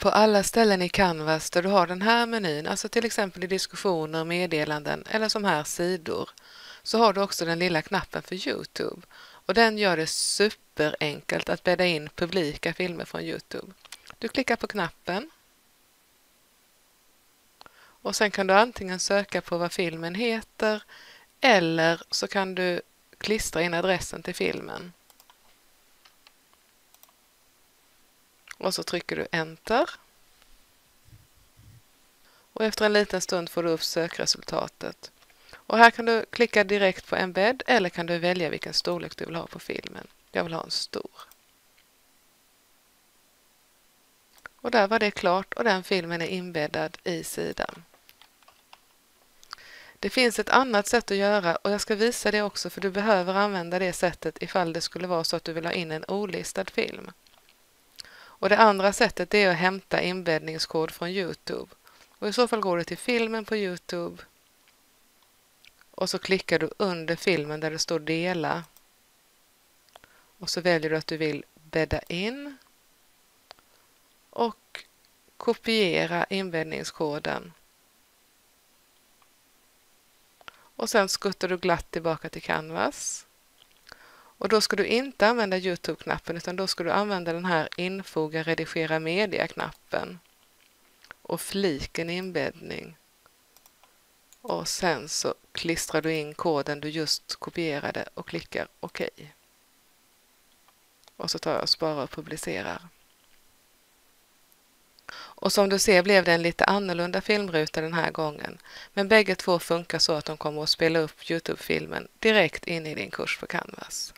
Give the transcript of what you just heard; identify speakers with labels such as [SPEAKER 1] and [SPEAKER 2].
[SPEAKER 1] På alla ställen i Canvas där du har den här menyn, alltså till exempel i diskussioner, meddelanden eller som här sidor, så har du också den lilla knappen för Youtube och den gör det superenkelt att bädda in publika filmer från Youtube. Du klickar på knappen och sen kan du antingen söka på vad filmen heter eller så kan du klistra in adressen till filmen. Och så trycker du Enter. Och efter en liten stund får du upp sökresultatet. Och här kan du klicka direkt på embed eller kan du välja vilken storlek du vill ha på filmen. Jag vill ha en stor. Och där var det klart och den filmen är inbäddad i sidan. Det finns ett annat sätt att göra och jag ska visa det också för du behöver använda det sättet ifall det skulle vara så att du vill ha in en olistad film. Och Det andra sättet är att hämta inbäddningskod från Youtube. Och I så fall går du till filmen på Youtube och så klickar du under filmen där det står dela. Och så väljer du att du vill bädda in och kopiera inbäddningskoden. Och sen skuttar du glatt tillbaka till Canvas. Och då ska du inte använda Youtube-knappen utan då ska du använda den här infoga redigera media-knappen och fliken inbäddning. Och sen så klistrar du in koden du just kopierade och klickar OK. Och så tar jag och sparar och publicerar. Och som du ser blev det en lite annorlunda filmruta den här gången. Men bägge två funkar så att de kommer att spela upp Youtube-filmen direkt in i din kurs på Canvas.